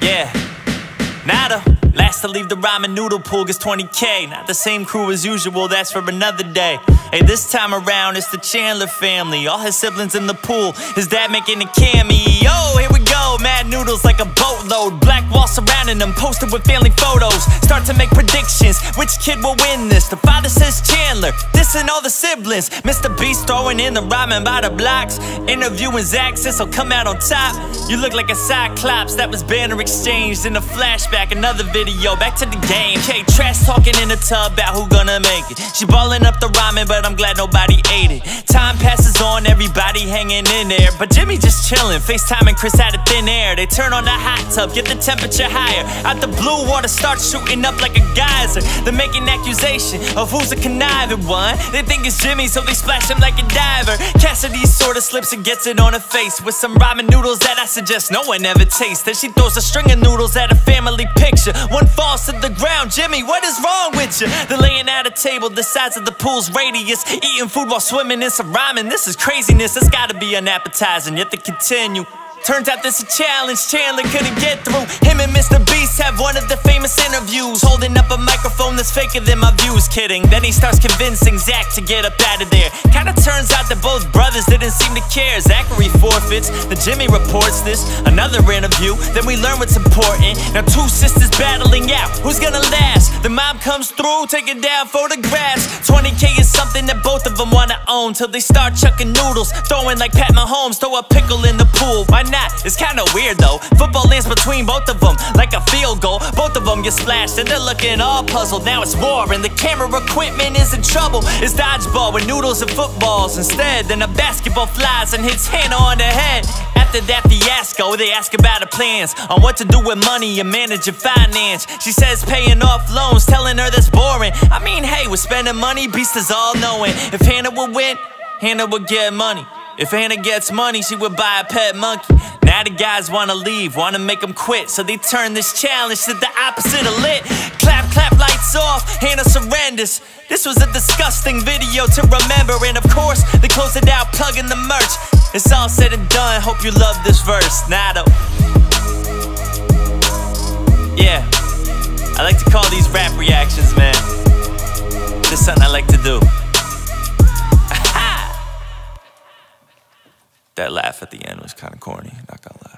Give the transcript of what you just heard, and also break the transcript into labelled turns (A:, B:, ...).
A: Yeah, Nato. Last to leave the ramen noodle pool gets 20k. Not the same crew as usual, that's for another day. Hey, this time around it's the Chandler family. All his siblings in the pool. His dad making a cameo. Here we go, mad noodles like a boatload. Black wall surrounding them, posted with family photos. Start to make predictions. Which kid will win this? The father says Chandler. This and all the siblings. Mr. Beast throwing in the ramen by the blocks. Interviewing Zach says he'll come out on top. You look like a cyclops that was banner exchanged in a flashback. Another video back to the game. K trash talking in the tub about who gonna make it. She balling up the ramen, but I'm glad nobody ate it. Time passes on, everybody hanging in there. But Jimmy just chilling, FaceTiming Chris out of thin air. They turn on the hot tub, get the temperature higher. Out the blue, water starts shooting up like a geyser. They're making accusation of who's a conniving one. They think it's Jimmy, so they splash him like a diver. Cassidy sorta slips and gets it on her face with some ramen noodles that I suggest no one ever tastes. Then she throws a string of noodles at a family picture. One falls to the ground. Jimmy, what is wrong with you? They're laying at a table the size of the pool's radius, eating food while swimming in some ramen. This is craziness. It's gotta be unappetizing. Yet they continue. Turns out this a challenge Chandler couldn't get through. Him and Mr. Beast have one of the famous interviews. Holding up a microphone that's faker than my views. Kidding. Then he starts convincing Zach to get up out of there. Kinda didn't seem to care. Zachary forfeits. Then Jimmy reports this. Another interview. Then we learn what's important. Now two sisters battling out. Who's gonna last? The mom comes through, taking down photographs. 20k is something that both of them wanna own. Till they start chucking noodles. Throwing like Pat Mahomes. Throw a pickle in the pool. Why not? It's kinda weird though. Football lands between both of them like a field goal. Both of them get splashed and they're looking all puzzled. Now it's war and the camera equipment is in trouble. It's dodgeball with noodles and footballs instead. Then a basketball flies and hits Hannah on the head. After that fiasco, they ask about her plans on what to do with money and manage managing finance. She says paying off loans, telling her that's boring. I mean, hey, we're spending money, Beast is all knowing. If Hannah would win, Hannah would get money. If Hannah gets money, she would buy a pet monkey. Now the guys wanna leave, wanna make them quit. So they turn this challenge to the opposite of lit. Clap, clap, lights off, Hannah surrenders. This was a disgusting video to remember. And of course, they close it out, plugging the merch. It's all said and done, hope you love this verse. Nato. Yeah, I like to call these rap reactions, That laugh at the end was kind of corny, not gonna lie.